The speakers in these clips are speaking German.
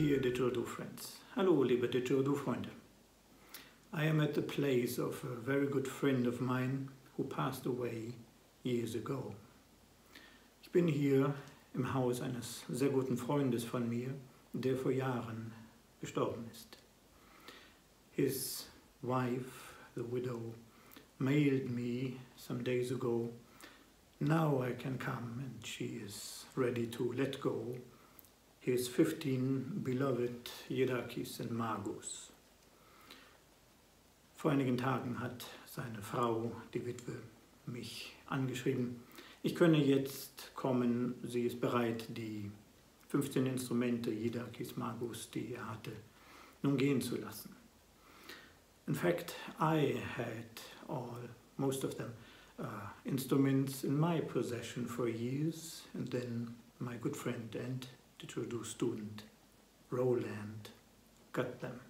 dear Didgeridoo friends. Hallo, liebe Didgeridoo-Freunde. I am at the place of a very good friend of mine who passed away years ago. Ich bin hier im Haus eines sehr guten Freundes von mir, der vor Jahren gestorben ist. His wife, the widow, mailed me some days ago, now I can come and she is ready to let go his 15 beloved Jedakis and Magus. Vor einigen Tagen hat seine Frau, die Witwe, mich angeschrieben. Ich könne jetzt kommen, sie ist bereit, die 15 Instrumente Jedakis Magus, die er hatte, nun gehen zu lassen. In fact, I had all, most of them, uh, instruments in my possession for years, and then my good friend and didgeridoo student Roland got them.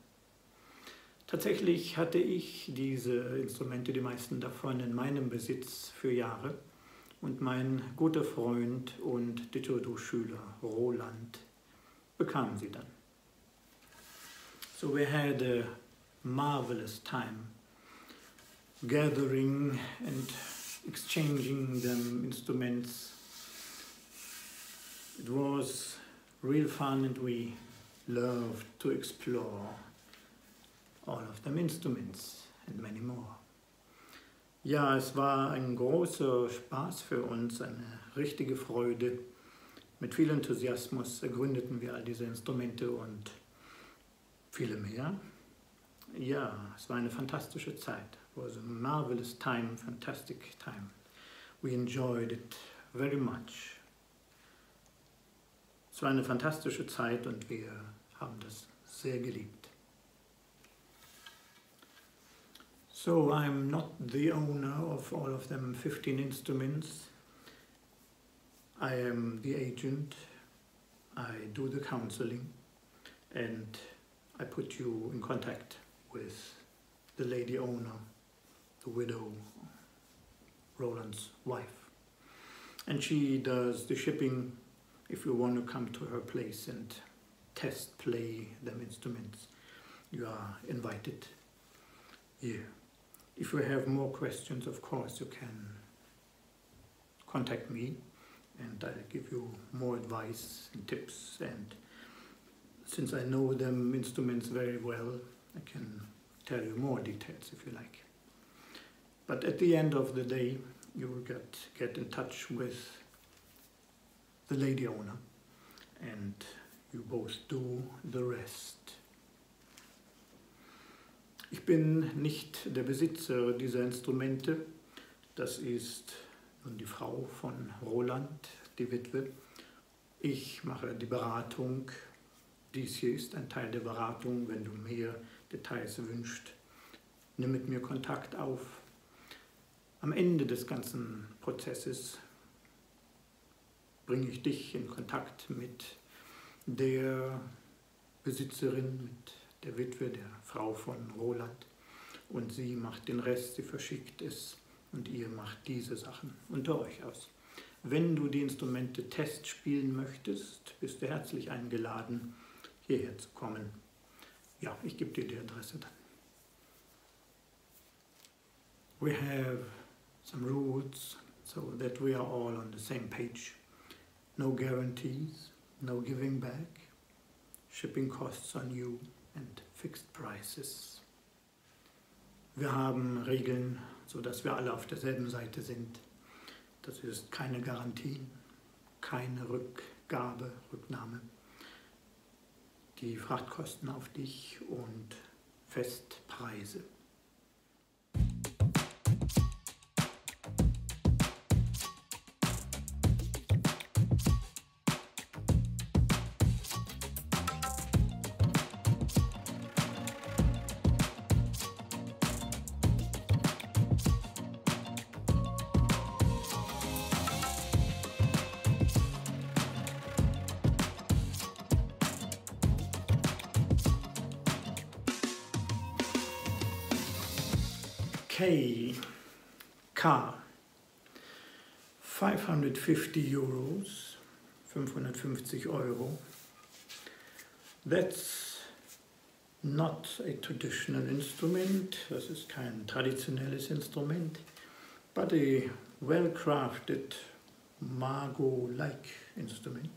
Tatsächlich hatte ich diese Instrumente, die meisten davon, in meinem Besitz für Jahre und mein guter Freund und Didgeridoo-Schüler Roland bekam sie dann. So we had a marvelous time gathering and exchanging them instruments. It was real fun and we loved to explore all of them instruments and many more. Ja, es war ein großer Spaß für uns, eine richtige Freude. Mit viel Enthusiasmus ergründeten wir all diese Instrumente und viele mehr. Ja, es war eine fantastische Zeit. It was a marvelous time, fantastic time. We enjoyed it very much. Es war eine fantastische Zeit und wir haben das sehr geliebt. So I'm not the owner of all of them 15 instruments. I am the agent. I do the counseling and I put you in contact with the lady owner, the widow, Roland's wife. And she does the shipping if you want to come to her place and test play them instruments, you are invited here. If you have more questions, of course, you can contact me and I'll give you more advice and tips. And since I know them instruments very well, I can tell you more details if you like. But at the end of the day, you will get, get in touch with the lady owner and you both do the rest. Ich bin nicht der Besitzer dieser Instrumente, das ist nun die Frau von Roland, die Witwe. Ich mache die Beratung. Dies hier ist ein Teil der Beratung. Wenn du mehr Details wünschst, nimm mit mir Kontakt auf. Am Ende des ganzen Prozesses bringe ich dich in Kontakt mit der Besitzerin, mit der Witwe, der Frau von Roland. Und sie macht den Rest, sie verschickt es und ihr macht diese Sachen unter euch aus. Wenn du die Instrumente Test spielen möchtest, bist du herzlich eingeladen, hierher zu kommen. Ja, ich gebe dir die Adresse dann. We have some rules so that we are all on the same page. No guarantees, no giving back, shipping costs on you and fixed prices. Wir haben Regeln, sodass wir alle auf derselben Seite sind. Das ist keine Garantie, keine Rückgabe, Rücknahme. Die Frachtkosten auf dich und Festpreise. K K 550 Euros, 550 Euro. That's not a traditional instrument, das ist kein traditionelles Instrument, but a well-crafted Mago-like Instrument.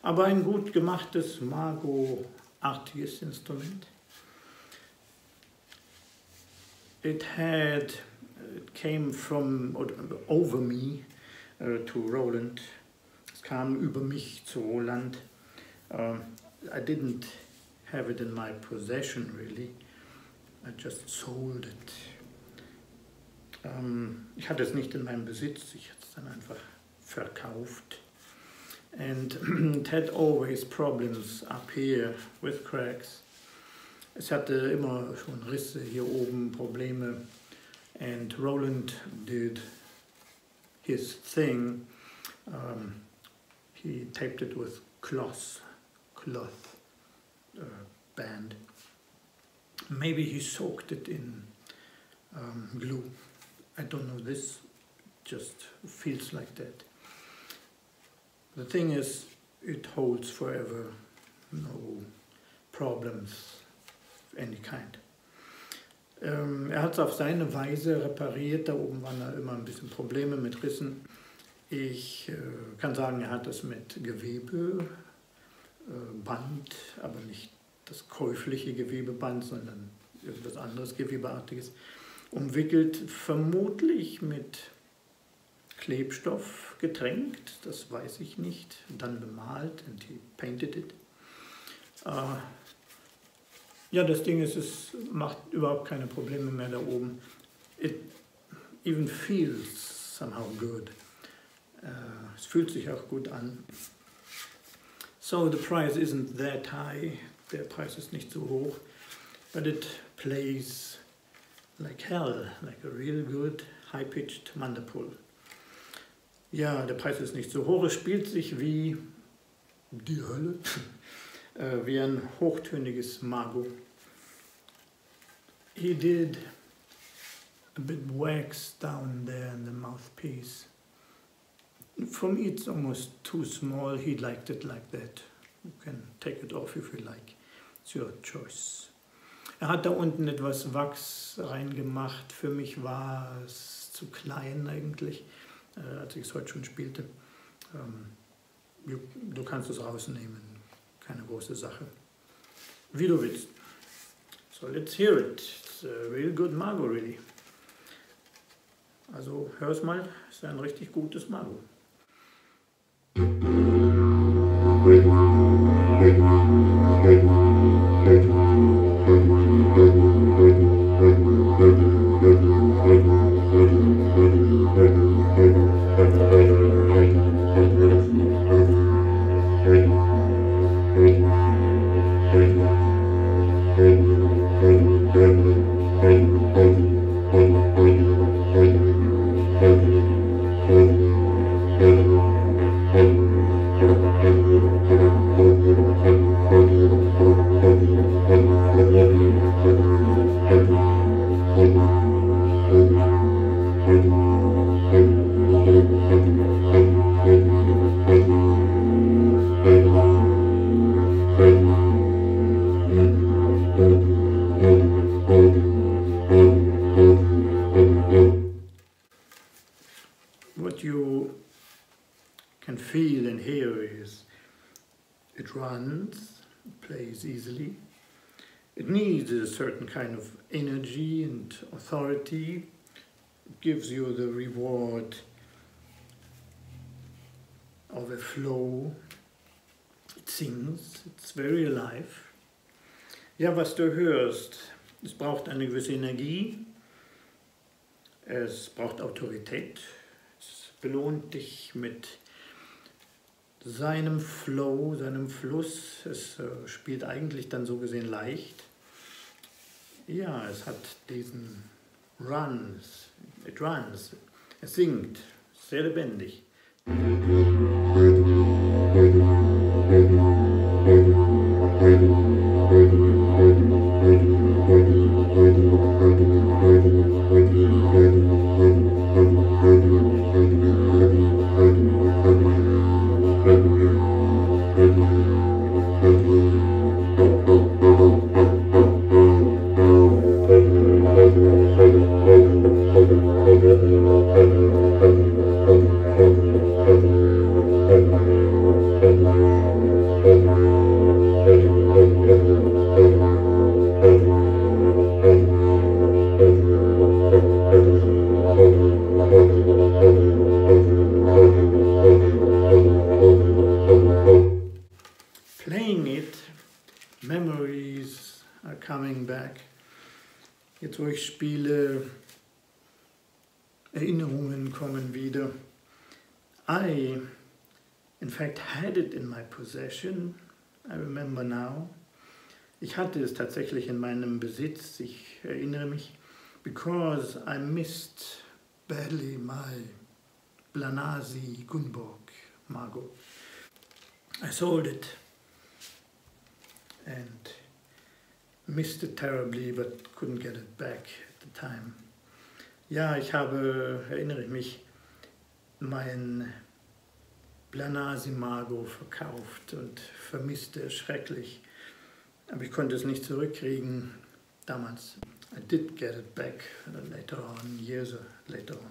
Aber ein gut gemachtes Mago-artiges Instrument. It had, it came from, over me uh, to Roland. Es kam über mich zu Roland. Um, I didn't have it in my possession really. I just sold it. Um, ich hatte es nicht in meinem Besitz, ich hatte es dann einfach verkauft. And it had always problems up here with cracks. Es hatte immer schon Risse hier oben, Probleme. And Roland did his thing. Um, he taped it with cloth, cloth uh, band. Maybe he soaked it in um, glue. I don't know, this just feels like that. The thing is, it holds forever, no problems kind. Ähm, er hat es auf seine Weise repariert, da oben waren da immer ein bisschen Probleme mit Rissen. Ich äh, kann sagen, er hat es mit Gewebe, äh, Band, aber nicht das käufliche Gewebeband, sondern irgendwas anderes Gewebeartiges, umwickelt, vermutlich mit Klebstoff getränkt, das weiß ich nicht, dann bemalt and he painted it. Uh, ja, das Ding ist, es macht überhaupt keine Probleme mehr da oben. It even feels somehow good. Uh, es fühlt sich auch gut an. So the price isn't that high, der Preis ist nicht so hoch, but it plays like hell, like a real good high-pitched mandapul. Ja, der Preis ist nicht so hoch. Es spielt sich wie die Hölle, äh, wie ein hochtöniges Mago. He did a bit wax down there in the mouthpiece. For me it's almost too small. He liked it like that. You can take it off if you like. It's your choice. Er hat da unten etwas Wachs reingemacht. Für mich war es zu klein eigentlich. äh, als ich es heute schon spielte. Ähm, du, du kannst es rausnehmen, keine große Sache. Wie du willst. So let's hear it. It's a real good Margot, really. Also hör es mal, ist ein richtig gutes Margot. Kind of energy and authority, it gives you the reward of a flow. It sings, it's very alive. Ja, was du hörst, es braucht eine gewisse Energie, es braucht Autorität, es belohnt dich mit seinem Flow, seinem Fluss. Es äh, spielt eigentlich dann so gesehen leicht. Ja, es hat diesen Runs, it runs, es singt, sehr lebendig. coming Spiele, Erinnerungen kommen wieder. I, in fact, had it in my possession. I remember now. Ich hatte es tatsächlich in meinem Besitz, ich erinnere mich, because I missed badly my Blanasi Gunborg Margot. I sold it and missed it terribly, but couldn't get it back at the time. Ja, ich habe, erinnere ich mich, mein Blanasi Margot verkauft und vermisste es schrecklich. Aber ich konnte es nicht zurückkriegen damals. I did get it back later on, years later on.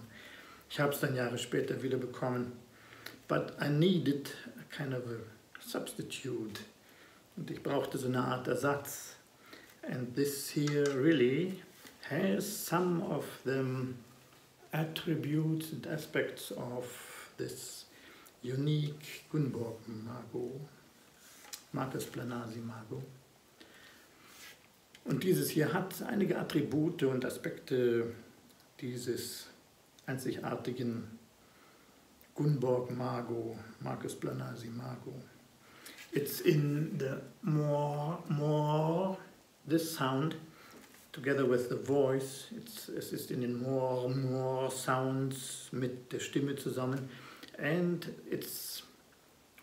Ich habe es dann Jahre später wieder bekommen. But I needed a kind of a substitute. Und ich brauchte so eine Art Ersatz. And this here really has some of the attributes and aspects of this unique Gunborg Mago, Marcus Planasi Mago. Und dieses hier hat einige Attribute und Aspekte dieses einzigartigen Gunborg Mago, Marcus Planasi Mago. It's in the more, more, this sound, together with the voice, it's, es ist in den more, more sounds mit der Stimme zusammen, and its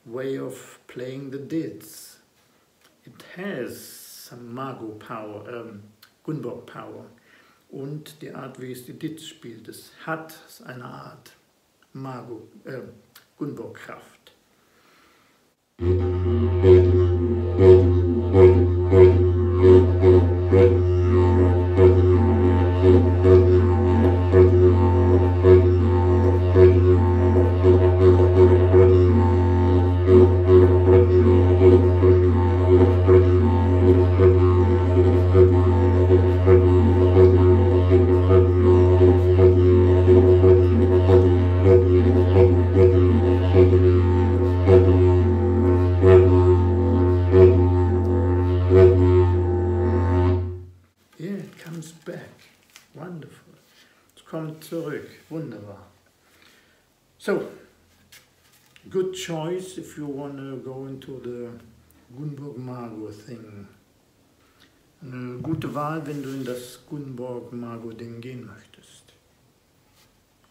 way of playing the dids. It has some Mago Power, um, ähm, Gunborg Power. Und die Art, wie es die Ditz spielt, es hat eine Art Mago, äh, Gunborg Kraft. kommt zurück. Wunderbar. So, good choice if you want to go into the Gunborg Mago thing. Eine gute Wahl, wenn du in das Gunborg Mago Ding gehen möchtest.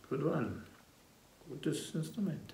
Good one. Gutes Instrument.